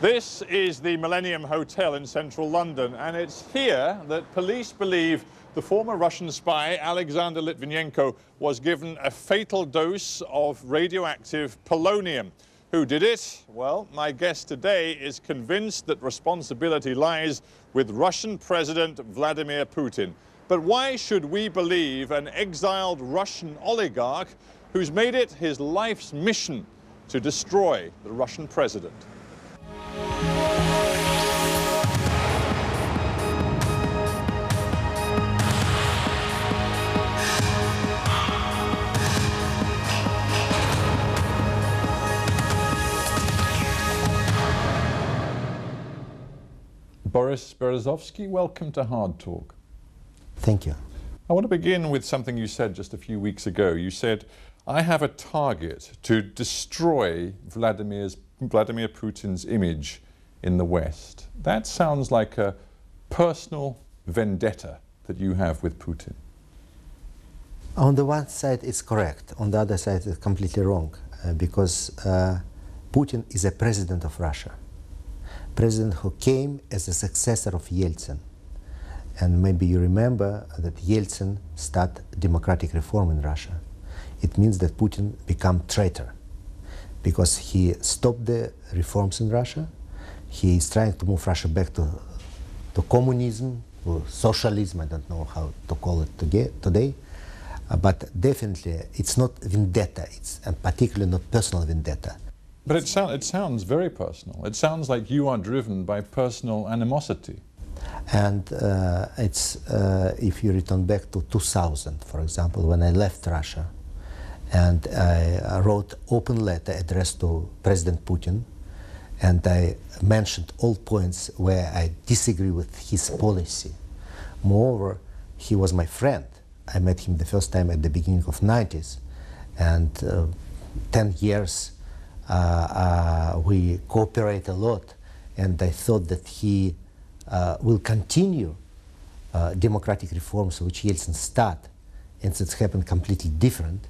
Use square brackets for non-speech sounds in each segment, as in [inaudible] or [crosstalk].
This is the Millennium Hotel in central London, and it's here that police believe the former Russian spy Alexander Litvinenko was given a fatal dose of radioactive polonium. Who did it? Well, my guest today is convinced that responsibility lies with Russian President Vladimir Putin. But why should we believe an exiled Russian oligarch who's made it his life's mission to destroy the Russian president? Boris Berezovsky, welcome to Hard Talk. Thank you. I want to begin with something you said just a few weeks ago. You said, I have a target to destroy Vladimir's, Vladimir Putin's image in the West. That sounds like a personal vendetta that you have with Putin. On the one side, it's correct. On the other side, it's completely wrong uh, because uh, Putin is a president of Russia president who came as a successor of Yeltsin. And maybe you remember that Yeltsin started democratic reform in Russia. It means that Putin became traitor because he stopped the reforms in Russia. He is trying to move Russia back to, to communism or socialism, I don't know how to call it today. Uh, but definitely it's not vendetta, it's and particularly not personal vendetta. But it, so it sounds very personal. It sounds like you are driven by personal animosity. And uh, it's, uh, if you return back to 2000, for example, when I left Russia, and I wrote open letter addressed to President Putin, and I mentioned all points where I disagree with his policy. Moreover, he was my friend. I met him the first time at the beginning of 90s, and uh, 10 years we cooperate a lot, and I thought that he uh, will continue democratic reforms which Yeltsin started, and it's happened completely different.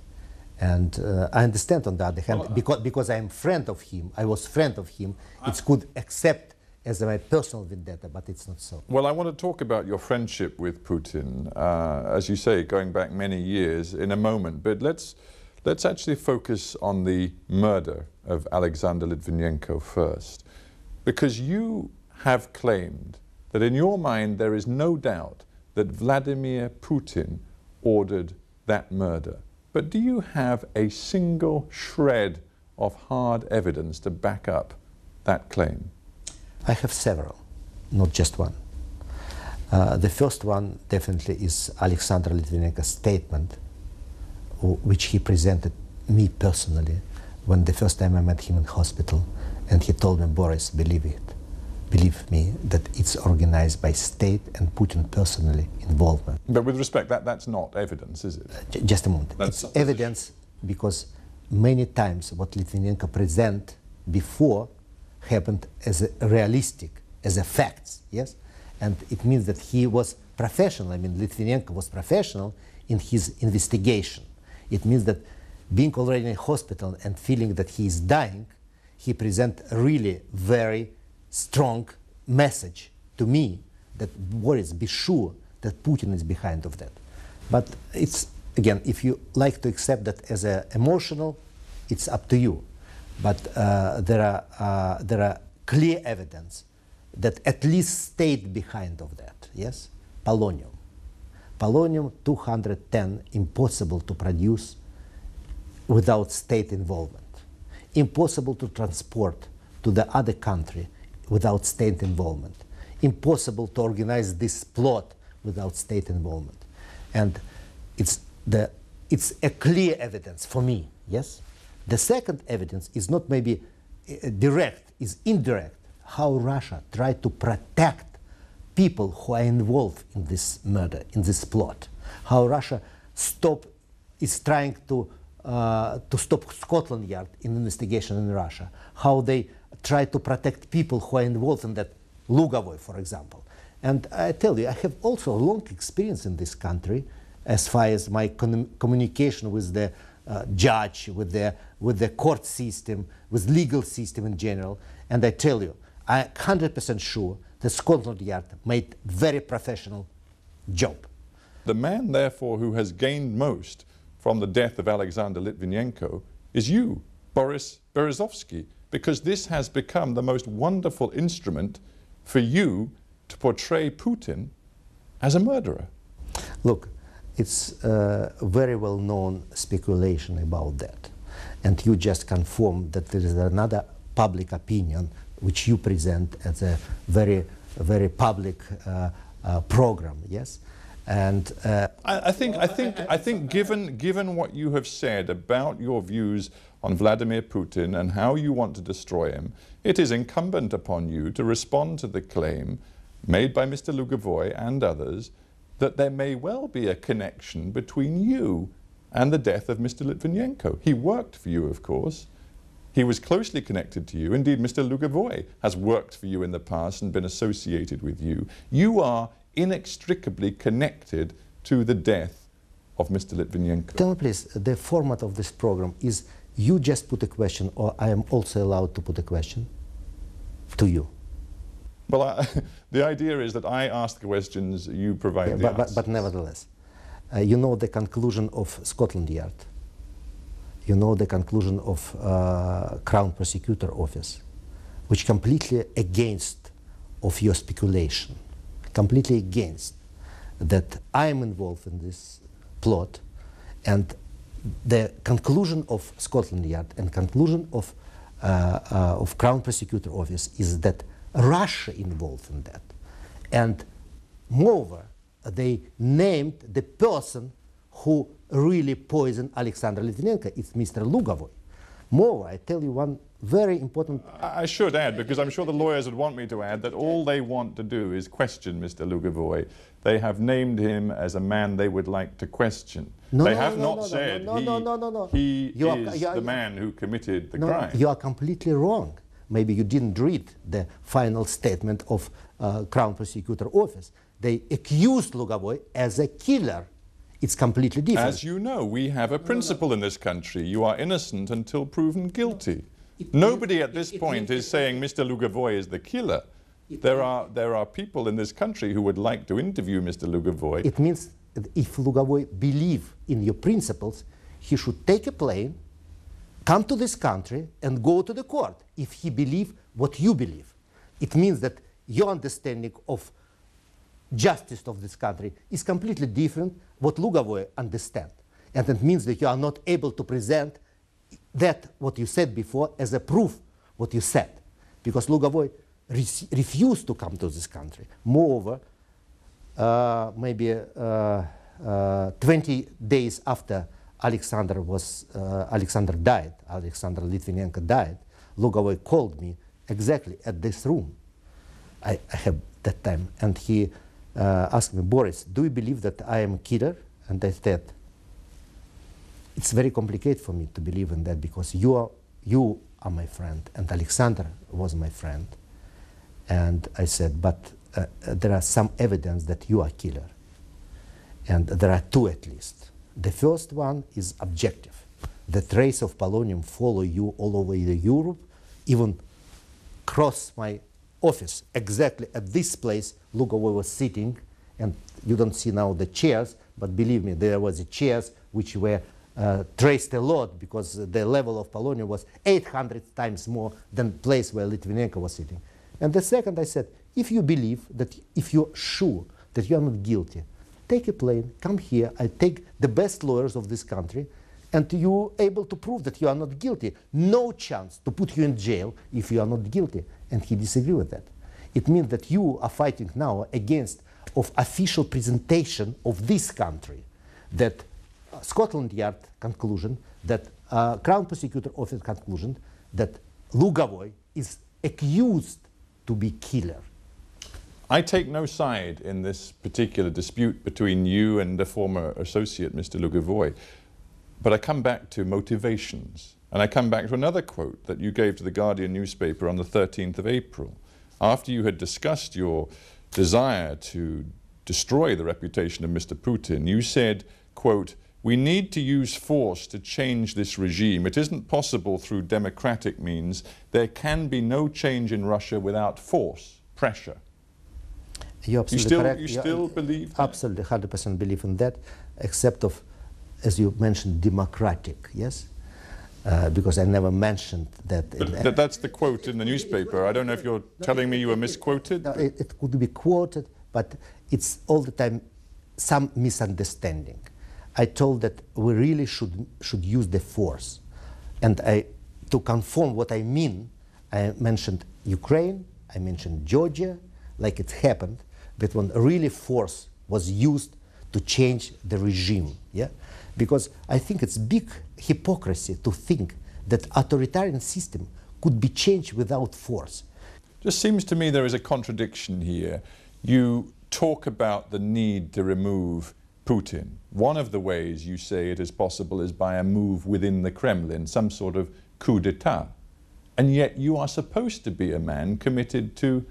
And uh, I understand on the other hand, well, because, because I'm friend of him, I was friend of him, it's good accept as my personal vendetta, but it's not so. Well, I want to talk about your friendship with Putin, uh, as you say, going back many years in a moment, but let's, let's actually focus on the murder of Alexander Litvinenko first, because you have claimed that in your mind there is no doubt that Vladimir Putin ordered that murder. But do you have a single shred of hard evidence to back up that claim? I have several, not just one. Uh, the first one definitely is Alexander Litvinenko's statement, which he presented me personally when the first time I met him in hospital, and he told me, Boris, believe it, believe me, that it's organized by state and Putin personally involvement. But with respect, that, that's not evidence, is it? Uh, just a moment. That's it's evidence because many times what Litvinenko present before happened as a realistic, as a facts, yes? And it means that he was professional. I mean, Litvinenko was professional in his investigation. It means that being already in hospital and feeling that he is dying, he present a really very strong message to me that worries, be sure that Putin is behind of that. But it's again, if you like to accept that as a emotional, it's up to you. But uh, there are uh, there are clear evidence that at least state behind of that. Yes, polonium, polonium 210 impossible to produce without state involvement. Impossible to transport to the other country without state involvement. Impossible to organize this plot without state involvement. And it's, the, it's a clear evidence for me, yes? The second evidence is not maybe uh, direct, is indirect, how Russia tried to protect people who are involved in this murder, in this plot. How Russia stop, is trying to uh, to stop Scotland Yard in investigation in Russia, how they try to protect people who are involved in that, Lugovoy, for example. And I tell you, I have also a long experience in this country as far as my communication with the uh, judge, with the, with the court system, with legal system in general. And I tell you, I'm 100% sure the Scotland Yard made very professional job. The man, therefore, who has gained most from the death of Alexander Litvinenko is you, Boris Berezovsky, because this has become the most wonderful instrument for you to portray Putin as a murderer. Look, it's a very well known speculation about that. And you just confirm that there is another public opinion which you present as a very, very public uh, uh, program, yes? And uh, I, I, think, I think, I think, given given what you have said about your views on Vladimir Putin and how you want to destroy him, it is incumbent upon you to respond to the claim made by Mr. Lugovoy and others that there may well be a connection between you and the death of Mr. Litvinenko. He worked for you, of course. He was closely connected to you. Indeed, Mr. Lugovoy has worked for you in the past and been associated with you. You are inextricably connected to the death of Mr. Litvinenko. Tell me, please, the format of this program is you just put a question, or I am also allowed to put a question to you? Well, I, [laughs] the idea is that I ask the questions, you provide yeah, the but, but, but, nevertheless, uh, you know the conclusion of Scotland Yard. You know the conclusion of uh, Crown Prosecutor Office, which completely against of your speculation, completely against that I am involved in this plot, and the conclusion of Scotland Yard and conclusion of uh, uh, of Crown Prosecutor Office is that Russia involved in that. And moreover, they named the person who really poison Alexander Litvinenko. It's Mr. Lugovoy. Moreover, I tell you one very important... I should add, because I'm sure the lawyers would want me to add, that all they want to do is question Mr. Lugovoy. They have named him as a man they would like to question. No, they no, have no, not said he, he you is are, the man who committed the crime. You are completely wrong maybe you didn't read the final statement of uh, Crown Prosecutor Office. They accused Lugovoy as a killer. It's completely different. As you know, we have a principle in this country. You are innocent until proven guilty. It Nobody at this it, point it is saying Mr. Lugovoy is the killer. There are, there are people in this country who would like to interview Mr. Lugovoy. It means if Lugovoy believe in your principles, he should take a plane, come to this country and go to the court if he believe what you believe. It means that your understanding of justice of this country is completely different what Lugovoy understand. And it means that you are not able to present that, what you said before, as a proof what you said. Because Lugovoy re refused to come to this country. Moreover, uh, maybe uh, uh, 20 days after Alexander was uh, Alexander died. Alexander Litvinenko died. Lugovoy called me exactly at this room. I, I have that time, and he uh, asked me, Boris, do you believe that I am a killer? And I said, it's very complicated for me to believe in that because you are, you are my friend, and Alexander was my friend. And I said, but uh, there are some evidence that you are a killer. And there are two at least. The first one is objective. The trace of polonium follow you all over the Europe, even cross my office, exactly at this place Lugovoy was sitting, and you don't see now the chairs, but believe me, there was the chairs which were uh, traced a lot because the level of polonium was 800 times more than the place where Litvinenko was sitting. And the second, I said, if you believe that, if you're sure that you are not guilty, take a plane, come here, I take the best lawyers of this country, and you able to prove that you are not guilty. No chance to put you in jail if you are not guilty. And he disagreed with that. It means that you are fighting now against of official presentation of this country, that uh, Scotland Yard conclusion, that uh, Crown Prosecutor Office conclusion, that Lugovoy is accused to be killer. I take no side in this particular dispute between you and the former associate, Mr. Lugovoy. But I come back to motivations. And I come back to another quote that you gave to the Guardian newspaper on the 13th of April. After you had discussed your desire to destroy the reputation of Mr. Putin, you said, quote, we need to use force to change this regime. It isn't possible through democratic means. There can be no change in Russia without force, pressure. You're absolutely still- correct. you You're- still believe that? Absolutely, 100% believe in that, except of, as you mentioned, democratic, yes? Uh, because I never mentioned that. th- that's the quote in the newspaper. I don't know if you're telling me you were misquoted. No, it, it could be quoted, but it's all the time some misunderstanding. I told that we really should, should use the force. And I, to confirm what I mean, I mentioned Ukraine, I mentioned Georgia, like it happened, that when really force was used to change the regime. Yeah? Because I think it's big hypocrisy to think that authoritarian system could be changed without force. Just seems to me there is a contradiction here. You talk about the need to remove Putin. One of the ways you say it is possible is by a move within the Kremlin, some sort of coup d'etat. And yet you are supposed to be a man committed to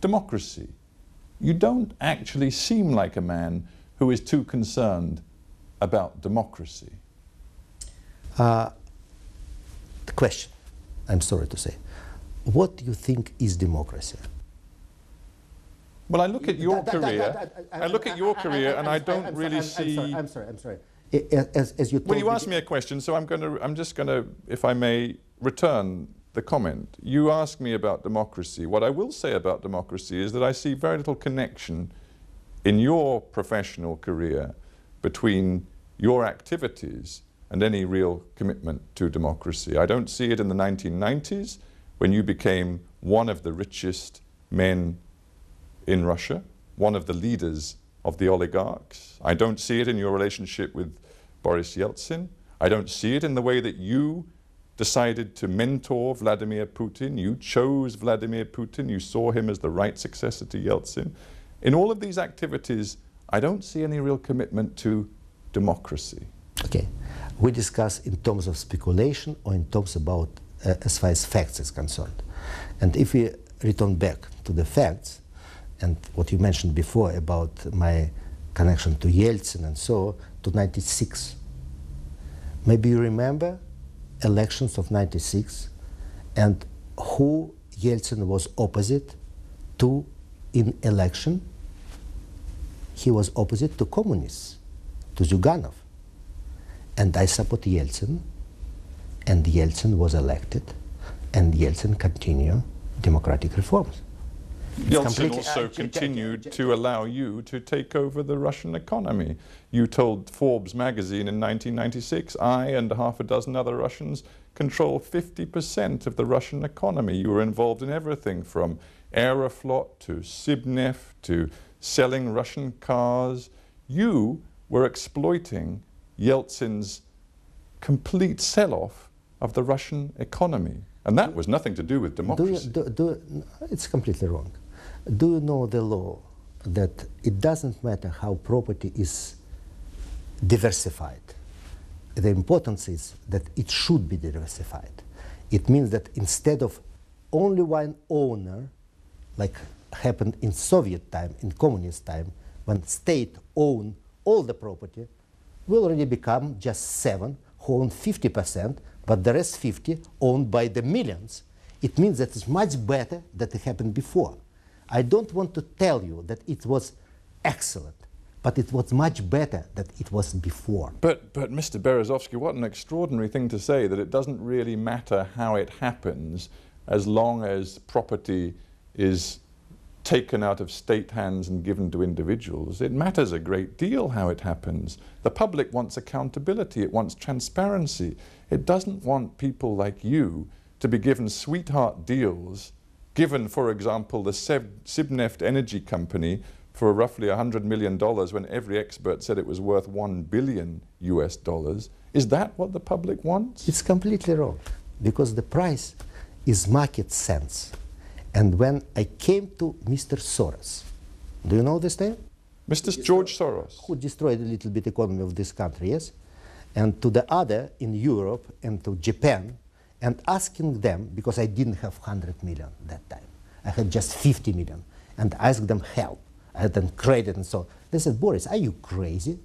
democracy. You don't actually seem like a man who is too concerned about democracy. Uh, the question, I'm sorry to say, what do you think is democracy? Well, I look at your That- career, that- that- I look at your career and I don't really see... I'm sorry, I'm sorry, I'm sorry. As, as you Well, you asked me a question, so I'm going to. I'm just going to, if I may, return the comment. You asked me about democracy. What I will say about democracy is that I see very little connection in your professional career between your activities and any real commitment to democracy. I don't see it in the 1990s when you became one of the richest men in Russia, one of the leaders of the oligarchs. I don't see it in your relationship with Boris Yeltsin. I don't see it in the way that you decided to mentor Vladimir Putin. You chose Vladimir Putin. You saw him as the right successor to Yeltsin. In all of these activities, I don't see any real commitment to democracy. Okay, we discuss in terms of speculation or in terms about uh, as far as facts is concerned. And if we return back to the facts and what you mentioned before about my connection to Yeltsin and so to 96, maybe you remember elections of 96 and who Yeltsin was opposite to in election he was opposite to communists, to Zyuganov. And I support Yeltsin, and Yeltsin was elected, and Yeltsin continued democratic reforms. Yeltsin completely- also uh, j- continued to allow you to take over the Russian economy. You told Forbes magazine in 1996, I and half a dozen other Russians control 50% of the Russian economy. You were involved in everything from Aeroflot to Sibneft to selling Russian cars. You were exploiting Yeltsin's complete sell-off of the Russian economy. And that was nothing to do with Do you, democracy. do, do, it's completely wrong. Do you know the law that it doesn't matter how property is diversified? The importance is that it should be diversified. It means that instead of only one owner, like happened in Soviet time, in communist time, when state owned all the property, will already become just seven who own 50%, but the rest 50 owned by the millions. It means that it's much better than it happened before. I don't want to tell you that it was excellent, but it was much better than it was before. But, but Mr. Berezovsky, what an extraordinary thing to say that it doesn't really matter how it happens as long as property is taken out of state hands and given to individuals. It matters a great deal how it happens. The public wants accountability, it wants transparency. It doesn't want people like you to be given sweetheart deals, given, for example, the Sibneft Energy Company for roughly $100 million when every expert said it was worth 1 billion US dollars. Is that what the public wants? It's completely wrong because the price is market sense. And when I came to Mr. Soros, do you know this name? Mr. George Soros. Who destroyed a little bit economy of this country, yes? And to the other in Europe and to Japan, and asking them, because I didn't have 100 million that time, I had just 50 million, and asked them help. I had them credit and so on. They said, Boris, are you crazy?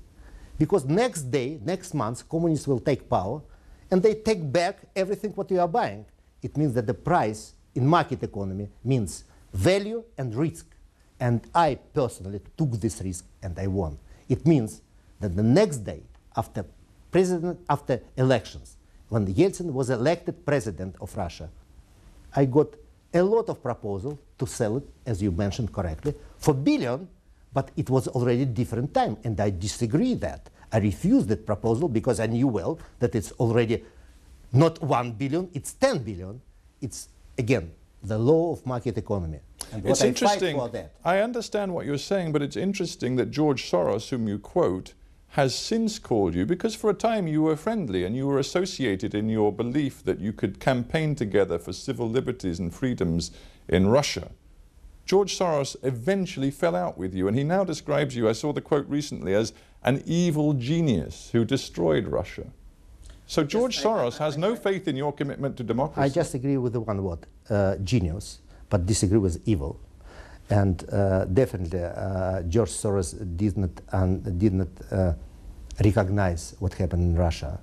Because next day, next month, communists will take power and they take back everything what you are buying. It means that the price in market economy means value and risk. And I personally took this risk and I won. It means that the next day after president after elections, when Yeltsin was elected president of Russia, I got a lot of proposal to sell it, as you mentioned correctly, for billion, but it was already different time, and I disagree that. I refused that proposal because I knew well that it's already not one billion, it's 10 billion. It's, again, the law of market economy. And It's I interesting. fight for that. I understand what you're saying, but it's interesting that George Soros, whom you quote, has since called you because for a time you were friendly and you were associated in your belief that you could campaign together for civil liberties and freedoms in Russia. George Soros eventually fell out with you, and he now describes you, I saw the quote recently, as an evil genius who destroyed Russia. So George Soros has no faith in your commitment to democracy. I just agree with the one word, uh, genius, but disagree with evil. And uh, definitely, uh, George Soros did not, um, did not uh, recognize what happened in Russia.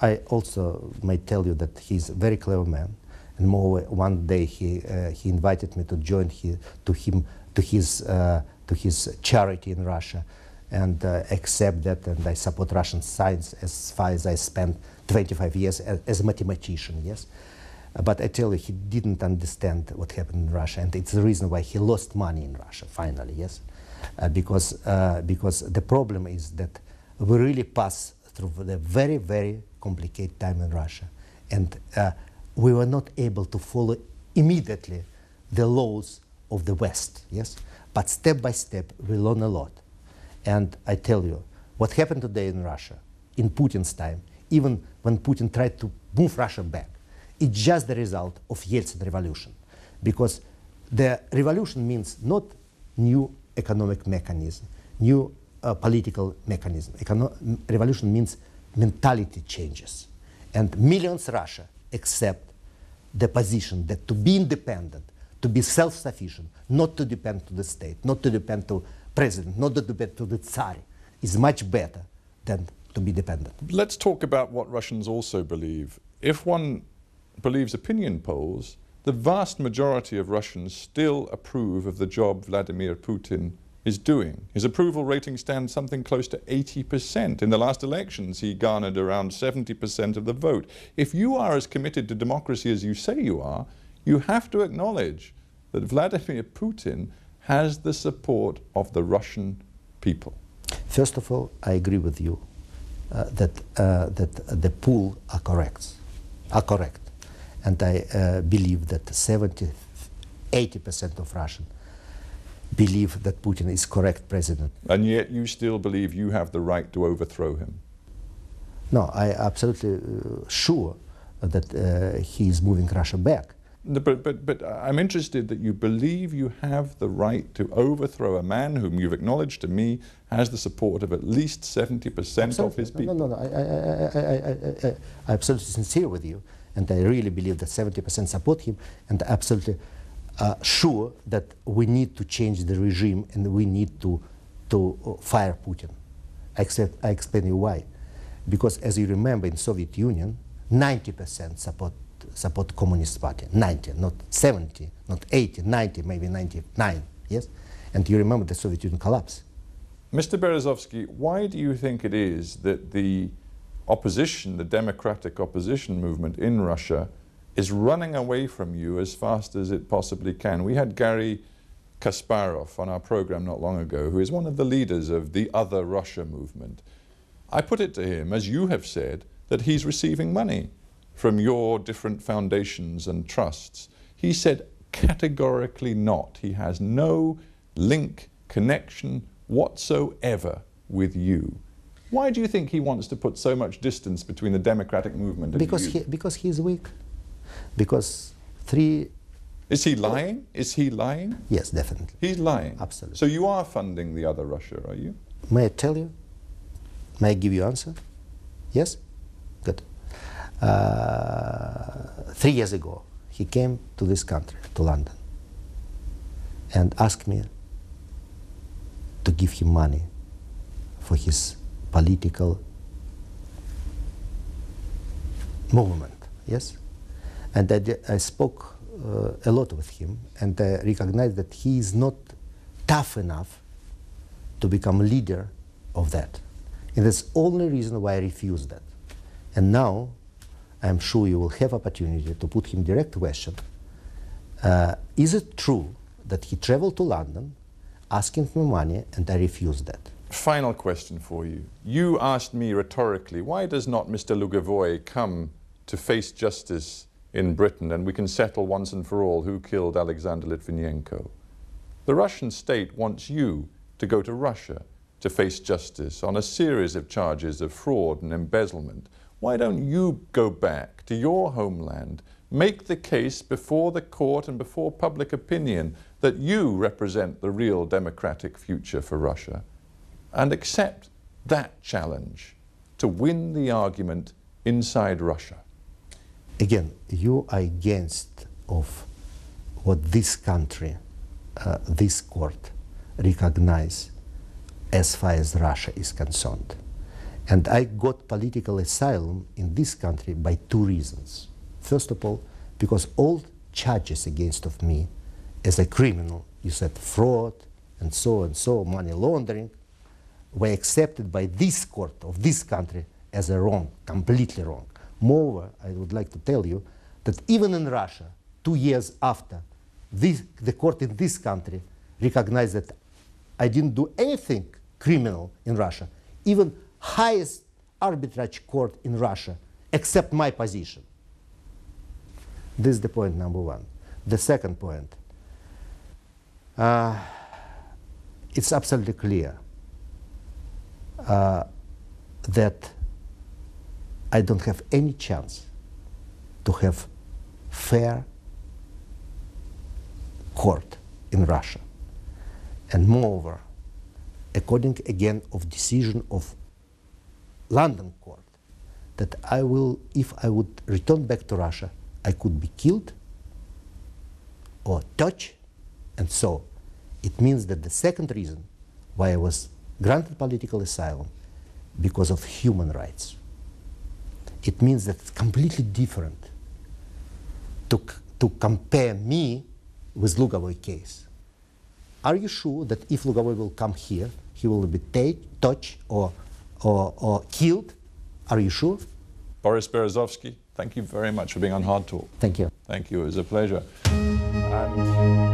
I also may tell you that he's a very clever man. And more, one day he, uh, he invited me to join he, to him to his, uh, to his charity in Russia and uh, accept that and I support Russian science as far as I spent 25 years as, as a mathematician, yes. But I tell you, he didn't understand what happened in Russia, and it's the reason why he lost money in Russia finally, yes. Uh, because, uh, because the problem is that we really pass through the very, very complicated time in Russia, and uh, we were not able to follow immediately the laws of the West, yes. But step by step, we learn a lot. And I tell you, what happened today in Russia, in Putin's time, even when Putin tried to move Russia back, it's just the result of Yeltsin revolution. Because the revolution means not new economic mechanism, new uh, political mechanism. Econo- revolution means mentality changes. And millions Russia accept the position that to be independent, to be self-sufficient, not to depend to the state, not to depend to president, not to depend to the Tsar, is much better than to be dependent. Let's talk about what Russians also believe. If one believes opinion polls, the vast majority of Russians still approve of the job Vladimir Putin is doing. His approval rating stands something close to 80%. In the last elections, he garnered around 70% of the vote. If you are as committed to democracy as you say you are, you have to acknowledge that Vladimir Putin has the support of the Russian people. First of all, I agree with you that, uh, that the pool are correct, are correct. And I uh, believe that 70, 80% of Russian believe that Putin is correct president. And yet you still believe you have the right to overthrow him. No, I absolutely uh, sure that uh, he is moving Russia back. No, But, but, but I'm interested that you believe you have the right to overthrow a man whom you've acknowledged to me has the support of at least 70% of his people. No, no, no. I, I, I, I, I, absolutely sincere with you, and I really believe that 70% support him, and absolutely uh, sure that we need to change the regime and we need to, to fire Putin. I, accept, I explain you why. Because as you remember, in Soviet Union, 90% support support Communist Party. 90, not 70, not 80, 90, maybe 99. Yes, and you remember the Soviet Union collapse. Mr. Berezovsky, why do you think it is that the opposition, the democratic opposition movement in Russia, is running away from you as fast as it possibly can? We had Garry Kasparov on our program not long ago, who is one of the leaders of the Other Russia movement. I put it to him, as you have said, that he's receiving money from your different foundations and trusts. He said categorically not. He has no link, connection whatsoever with you. Why do you think he wants to put so much distance between the democratic movement and Because you? he, because he's weak. Because three, Is he lying? Is he lying? yes, definitely. He's lying. Absolutely. So you are funding the other Russia, are you? May I tell you? May I give you answer? Yes? Uh, three years ago, he came to this country, to London, and asked me to give him money for his political movement. Yes, and I, I spoke uh, a lot with him, and I recognized that he is not tough enough to become a leader of that. And that's the only reason why I refused that. And now, I'm sure you will have opportunity to put him direct question. Uh, is it true that he traveled to London asking for money and I refused that? Final question for you. You asked me rhetorically, why does not Mr. Lugovoy come to face justice in Britain and we can settle once and for all who killed Alexander Litvinenko? The Russian state wants you to go to Russia to face justice on a series of charges of fraud and embezzlement. Why don't you go back to your homeland, make the case before the court and before public opinion that you represent the real democratic future for Russia, and accept that challenge to win the argument inside Russia? Again, you are against of what this country, uh, this court, recognize as far as Russia is concerned. And I got political asylum in this country by two reasons. First of all, because all charges against of me as a criminal, you said fraud and so and so, money laundering, were accepted by this court of this country as a wrong, completely wrong. Moreover, I would like to tell you that even in Russia, two years after, this, the court in this country recognized that I didn't do anything criminal in Russia. Even highest arbitrage court in Russia accept my position. This is the point number one. The second point, uh, it's absolutely clear uh, that I don't have any chance to have fair court in Russia. And moreover, according again of decision of London court, that I will, if I would return back to Russia, I could be killed or touched, and so it means that the second reason why I was granted political asylum because of human rights. It means that it's completely different to, to compare me with Lugovoy case. Are you sure that if Lugovoy will come here, he will be touched or, or, or killed? Are you sure? Boris Berezovsky, thank you very much for being on Hard Talk. Thank you. Thank you. It was a pleasure. And